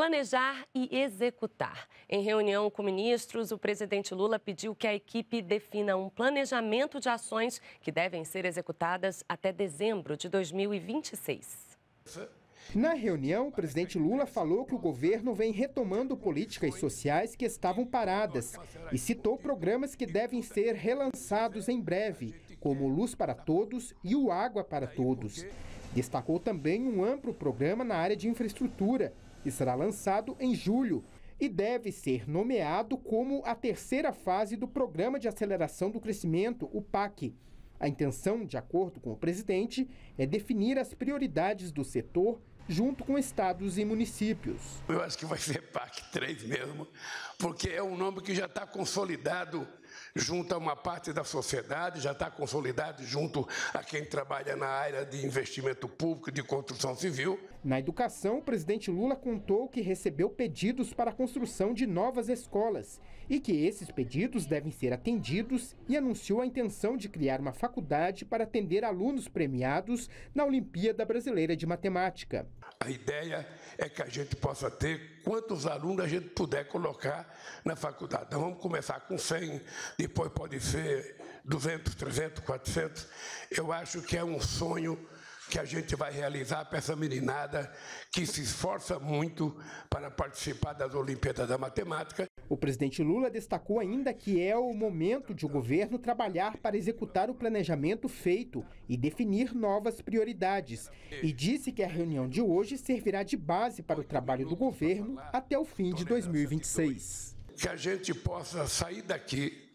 Planejar e executar. Em reunião com ministros, o presidente Lula pediu que a equipe defina um planejamento de ações que devem ser executadas até dezembro de 2026. Na reunião, o presidente Lula falou que o governo vem retomando políticas sociais que estavam paradas e citou programas que devem ser relançados em breve, como Luz para Todos e o Água para Todos. Destacou também um amplo programa na área de infraestrutura, que será lançado em julho e deve ser nomeado como a terceira fase do Programa de Aceleração do Crescimento, o PAC. A intenção, de acordo com o presidente, é definir as prioridades do setor junto com estados e municípios. Eu acho que vai ser PAC 3 mesmo, porque é um nome que já está consolidado junto a uma parte da sociedade, já está consolidado junto a quem trabalha na área de investimento público de construção civil. Na educação, o presidente Lula contou que recebeu pedidos para a construção de novas escolas e que esses pedidos devem ser atendidos e anunciou a intenção de criar uma faculdade para atender alunos premiados na Olimpíada Brasileira de Matemática. A ideia é que a gente possa ter quantos alunos a gente puder colocar na faculdade. Então vamos começar com 100, depois pode ser 200, 300, 400. Eu acho que é um sonho que a gente vai realizar para essa meninada que se esforça muito para participar das Olimpíadas da Matemática. O presidente Lula destacou ainda que é o momento de o governo trabalhar para executar o planejamento feito e definir novas prioridades. E disse que a reunião de hoje servirá de base para o trabalho do governo até o fim de 2026. Que a gente possa sair daqui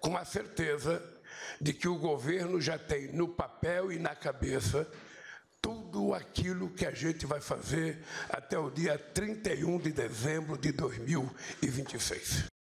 com a certeza de que o governo já tem no papel e na cabeça tudo aquilo que a gente vai fazer até o dia 31 de dezembro de 2026.